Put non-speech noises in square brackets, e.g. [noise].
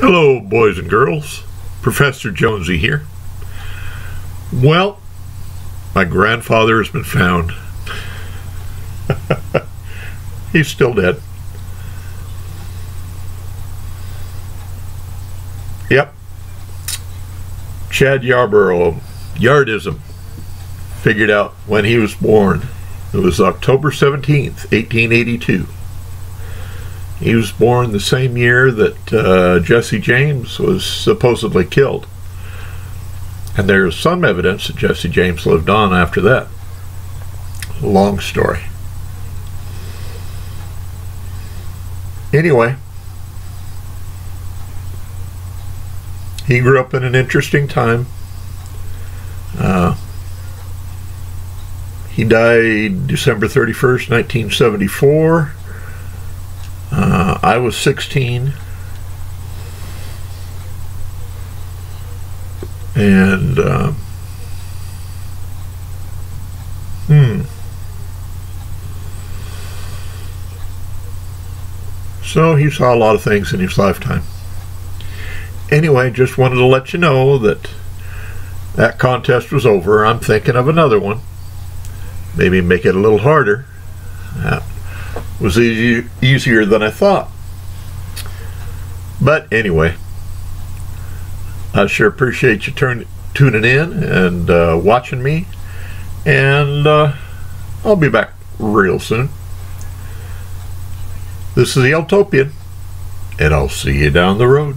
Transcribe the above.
Hello, boys and girls. Professor Jonesy here. Well, my grandfather has been found. [laughs] He's still dead. Yep. Chad Yarbrough, Yardism, figured out when he was born. It was October 17th, 1882. He was born the same year that uh, Jesse James was supposedly killed. And there's some evidence that Jesse James lived on after that. Long story. Anyway, he grew up in an interesting time. Uh, he died December 31st, 1974. Uh, I was 16. And, uh, hmm. So he saw a lot of things in his lifetime. Anyway, just wanted to let you know that that contest was over. I'm thinking of another one. Maybe make it a little harder. That was easy, easier than I thought. But anyway, I sure appreciate you turn, tuning in and uh, watching me. And uh, I'll be back real soon. This is the Eltopian, and I'll see you down the road.